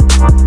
Thank